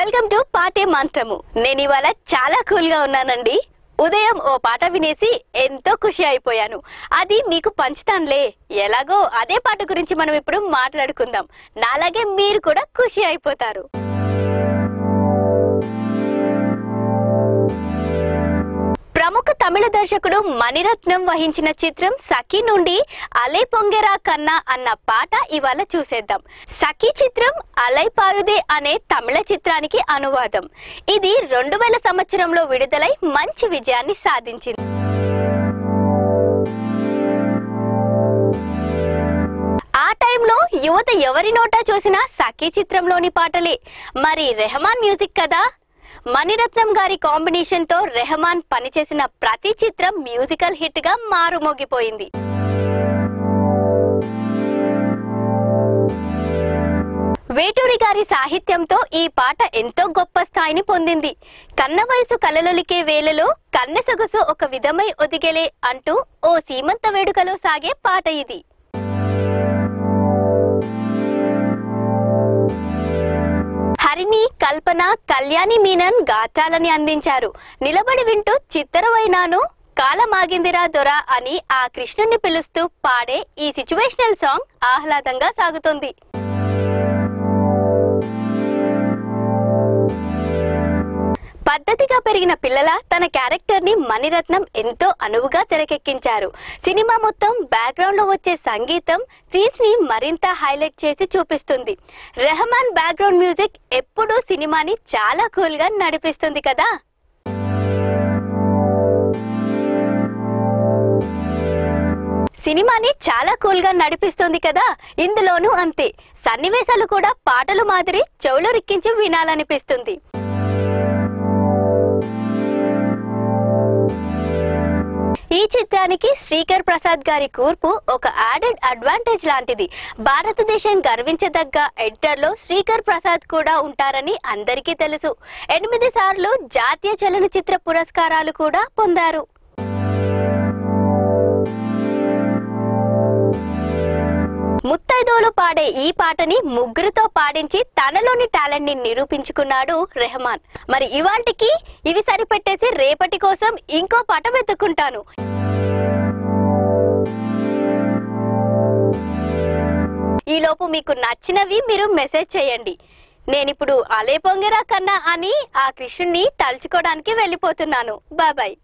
Welcome to పాటే మంత్రము. నేను ఇవాళ చాలా కూల్గా ఉన్నానండి. ఉదయం ఓ పాట వినేసి ఎంతో ఖుషి అయిపోయాను. అది మీకు పంచుతానులే. ఎలాగో అదే పాట గురించి మనం ఇప్పుడు మాట్లాడుకుందాం. నాలాగే మీరు కూడా ఖుషి అయిపోతారు. ప్రముఖ తమిళ దర్శకుడు మణిరత్నం వహించిన చిత్రం సఖి నుండి అలై పొంగెరా కన్నా అన్న పాట ఇవాళ చూసేద్దాం. సఖి చిత్రం అలై పాయుదే అనే తమిళ చిత్రానికి అనువాదం. ఇది రెండు వేల సంవత్సరంలో విడుదలై మంచి విజయాన్ని సాధించింది. ఆ టైంలో యువత ఎవరి నోటా చూసినా సఖీ చిత్రంలోని పాటలే. మరి రెహమాన్ మ్యూజిక్ కదా? మణిరత్నం గారి కాంబినేషన్తో రెహమాన్ పనిచేసిన ప్రతి చిత్రం మ్యూజికల్ హిట్గా మారుమోగిపోయింది. వేటూరి గారి సాహిత్యంతో ఈ పాట ఎంతో గొప్ప స్థాయిని పొందింది. కన్న వయసు కలలొలికే వేళలో కన్న సొగసు ఒక విధమై ఒదిగెలే అంటూ ఓ సీమంత వేడుకలో సాగే పాట ఇది. కల్పన కళ్యాణి మీనన్ గాత్రాలని అందించారు. నిలబడి వింటూ చిత్తరవైనాను కాలమాగిందిరా దొర అని ఆ కృష్ణుణ్ణి పిలుస్తూ పాడే ఈ సిచ్యువేషనల్ సాంగ్ ఆహ్లాదంగా సాగుతుంది. పద్ధతిగా పెరిగిన పిల్లల తన క్యారెక్టర్ని మణిరత్నం ఎంతో అనువుగా తెరకెక్కించారు. సినిమా మొత్తం బ్యాక్గ్రౌండ్లో వచ్చే సంగీతం సీన్స్ని మరింత హైలైట్ చేసి చూపిస్తుంది. రెహమాన్ బ్యాక్గ్రౌండ్ మ్యూజిక్ ఎప్పుడూ సినిమాని చాలా కూల్గా నడిపిస్తుంది కదా? సినిమాని చాలా కూల్గా నడిపిస్తుంది కదా? ఇందులోనూ అంతే. సన్నివేశాలు కూడా పాటలు మాదిరి చెవులు రిక్కించి వినాలనిపిస్తుంది. ఈ చిత్రానికి శ్రీకర్ ప్రసాద్ గారి కూర్పు ఒక యాడెడ్ అడ్వాంటేజ్ లాంటిది. భారతదేశం గర్వించదగ్గ ఎడిటర్లో శ్రీకర్ ప్రసాద్ కూడా ఉంటారని అందరికీ తెలుసు. ఎనిమిది సార్లు జాతీయ చలనచిత్ర పురస్కారాలు కూడా పొందారు. ముత్తైదోలు పాడే ఈ పాటని ముగ్గురితో పాడించి తనలోని టాలెంట్ని నిరూపించుకున్నాడు రెహమాన్. మరి ఇవాంటికి ఇవి సరిపెట్టేసి రేపటి కోసం ఇంకో పాట వెతుక్కుంటాను. ఈలోపు మీకు నచ్చినవి మీరు మెసేజ్ చేయండి. నేనిప్పుడు అలే పొంగెరా కన్నా అని ఆ కృష్ణుణ్ణి తలుచుకోవడానికి వెళ్ళిపోతున్నాను. బాబాయ్